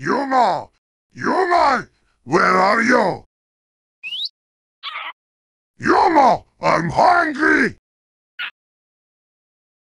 Yuma! Yuma! Where are you? Yuma! I'm hungry!